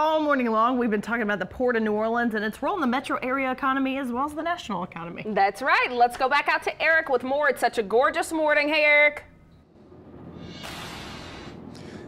All morning long, we've been talking about the Port of New Orleans and its role in the metro area economy as well as the national economy. That's right. Let's go back out to Eric with more. It's such a gorgeous morning. Hey, Eric.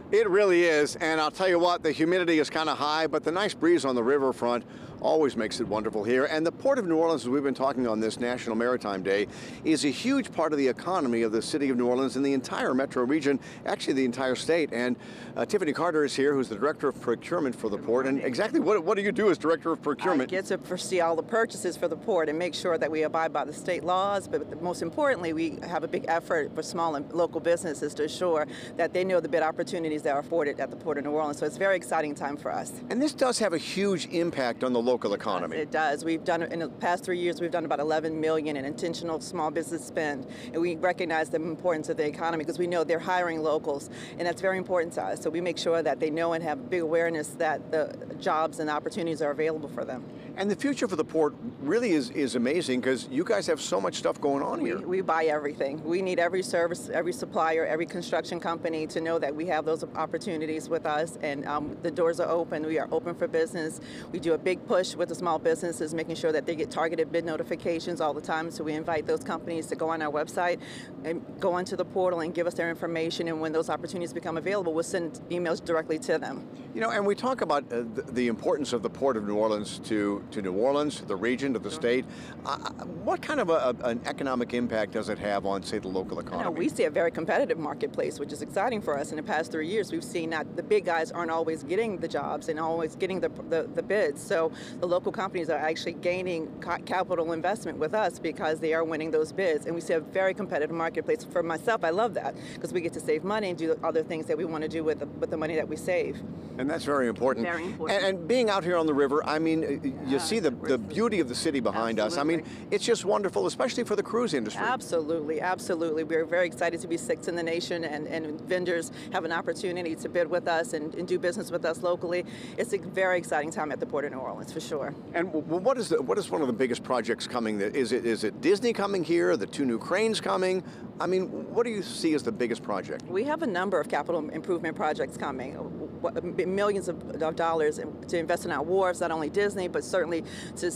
It really is, and I'll tell you what, the humidity is kind of high, but the nice breeze on the riverfront always makes it wonderful here. And the Port of New Orleans, as we've been talking on this National Maritime Day, is a huge part of the economy of the city of New Orleans and the entire metro region, actually the entire state. And uh, Tiffany Carter is here, who's the Director of Procurement for the port. And exactly what, what do you do as Director of Procurement? I get to foresee all the purchases for the port and make sure that we abide by the state laws, but most importantly, we have a big effort for small and local businesses to assure that they know the bid opportunities that are afforded at the Port of New Orleans. So it's a very exciting time for us. And this does have a huge impact on the local economy. It does. We've done in the past three years. We've done about 11 million in intentional small business spend, and we recognize the importance of the economy because we know they're hiring locals, and that's very important to us. So we make sure that they know and have big awareness that the jobs and opportunities are available for them. And the future for the port really is, is amazing because you guys have so much stuff going on we, here. We buy everything. We need every service, every supplier, every construction company to know that we have those opportunities with us and um, the doors are open. We are open for business. We do a big push with the small businesses, making sure that they get targeted bid notifications all the time. So we invite those companies to go on our website and go onto the portal and give us their information. And when those opportunities become available, we'll send emails directly to them. You know, and we talk about uh, the, importance of the Port of New Orleans to, to New Orleans, the region, to the state. Uh, what kind of a, an economic impact does it have on, say, the local economy? No, we see a very competitive marketplace, which is exciting for us. In the past three years, we've seen that the big guys aren't always getting the jobs and always getting the, the, the bids. So the local companies are actually gaining capital investment with us because they are winning those bids. And we see a very competitive marketplace. For myself, I love that because we get to save money and do other things that we want to do with the, with the money that we save. And that's very important. Very important. And, and being out here on the river, I mean, you yeah, see the, the beauty of the city behind absolutely. us. I mean, it's just wonderful, especially for the cruise industry. Absolutely, absolutely. We're very excited to be sixth in the nation and, and vendors have an opportunity to bid with us and, and do business with us locally. It's a very exciting time at the Port of New Orleans, for sure. And what is the, what is one of the biggest projects coming? Is it is it Disney coming here? The two new cranes coming? I mean, what do you see as the biggest project? We have a number of capital improvement projects coming, millions of dollars to invest in our wharves, not only Disney, but certainly to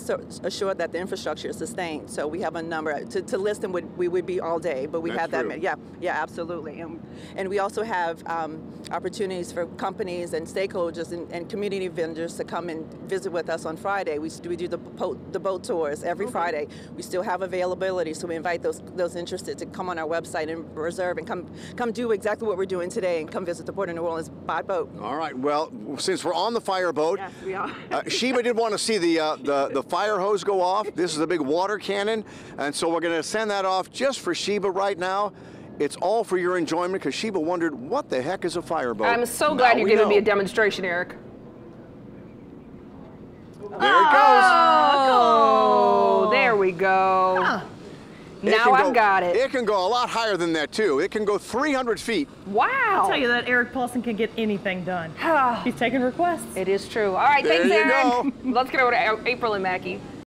assure that the infrastructure is sustained. So we have a number, to, to list them, would, we would be all day, but we That's have that, true. yeah, yeah, absolutely. And, and we also have um, opportunities for companies and stakeholders and, and, community vendors to come and visit with us on Friday. We, we do the, the boat tours every okay. Friday. We still have availability, so we invite those those interested to come on our website and reserve and come come do exactly what we're doing today and come visit the Port of New Orleans by boat. All right. Well, since we're on the fire boat, yes, we are. uh, Sheba did want to see the, uh, the the fire hose go off. This is a big water cannon, and so we're going to send that off just for Sheba right now. It's all for your enjoyment because Sheba wondered what the heck is a fireboat. I'm so glad now you're giving know. me a demonstration, Eric. There it goes. Oh, there we go. Huh. Now I've go, got it. It can go a lot higher than that too. It can go 300 feet. Wow. I'll tell you that Eric Paulsen can get anything done. He's taking requests. It is true. All right, there thanks, you Aaron. Go. Let's get over to April and Mackie.